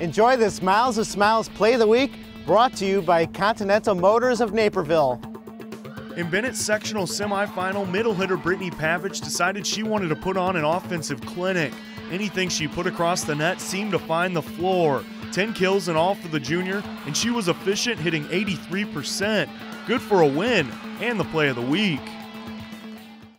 Enjoy this Miles of Smiles Play of the Week brought to you by Continental Motors of Naperville. In Benet's sectional semifinal, middle hitter Brittany Pavich decided she wanted to put on an offensive clinic. Anything she put across the net seemed to find the floor. 10 kills in all for the junior, and she was efficient, hitting 83%. Good for a win and the play of the week.